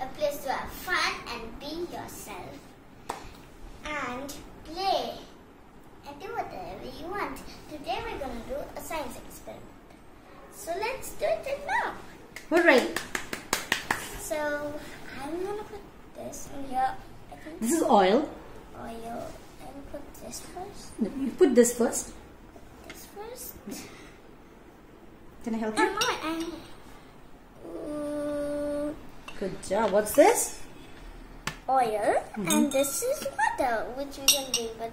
a place to have fun and be yourself and play and do whatever you want. Today we're going to do a science experiment. So let's do it now. Hooray! So I'm going to put this in here. This is oil. Oil. And put this first. No, you put this first. Put this first. Can I help you? Good job. What's this? oil, and this is water, which we can do, but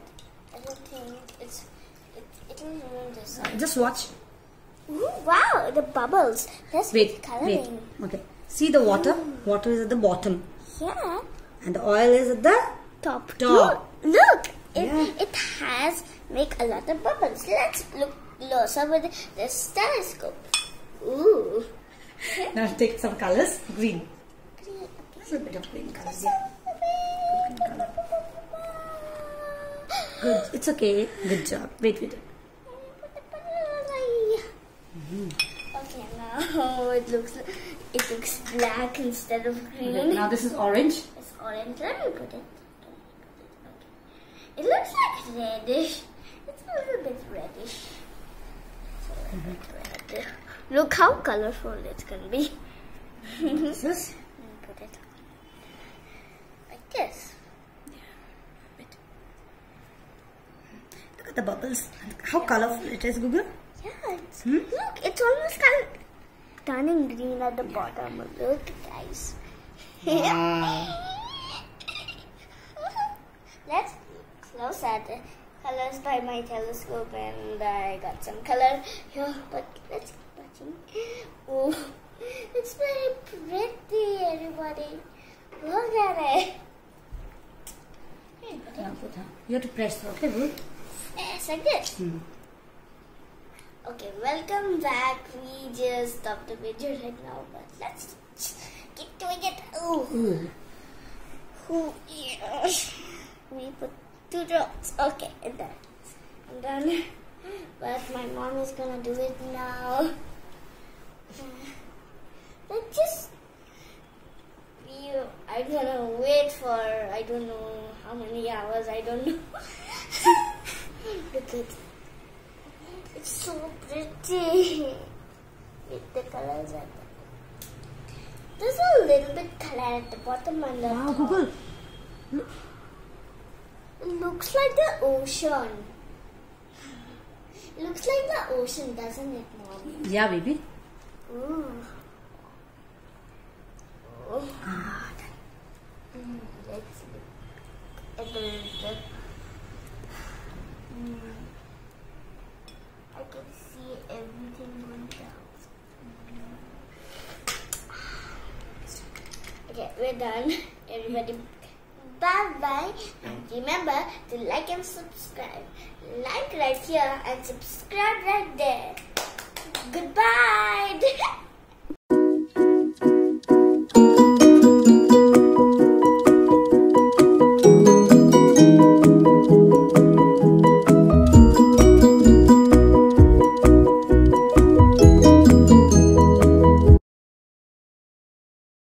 I don't think it's. It, it will ruin this. Uh, Just watch. Ooh, wow, the bubbles. Let's Wait, wait. coloring. Okay. See the water? Water is at the bottom. Yeah. And the oil is at the top. Top. Look, look. It, Yeah. it has make a lot of bubbles. Let's look closer with this telescope. Ooh. Now take some colors. Green. A bit of green colors. Yeah. Good. It's okay. Good job. Wait, wait. Okay, now it looks it looks black instead of green. Okay, now this is orange. It's orange. Let me put it. It looks like reddish. It's a little bit reddish. It's a little bit red. Look how colorful it can be. This is Let me put it like this. Look at the bubbles. How colorful it is, Google. Yeah, it's, Hmm? look, it's almost kind of turning green at the bottom. Look, guys. Wow. Let's close at the colors by my telescope, and I got some color here. But let's keep watching. Oh, it's very pretty, everybody. Look at it. You have to press. Okay, good. Yes, this. Hmm. Okay, welcome back. We just stopped the video right now, but let's keep doing it. Oh, oh yeah. We put two drops. Okay, and done. I'm done. But my mom is gonna do it now. Let's just. I'm gonna wait for I don't know how many hours. I don't know. Look at it. it's so pretty. With the colors at the There's a little bit color at the bottom and the Wow, top. Google. It looks like the ocean. It looks like the ocean, doesn't it, Mom? Yeah, baby. Ooh. Oh. Ah, Mm, let's I can see everything going down. Okay, we're done. Everybody, bye bye. Remember to like and subscribe. Like right here and subscribe right there. Goodbye.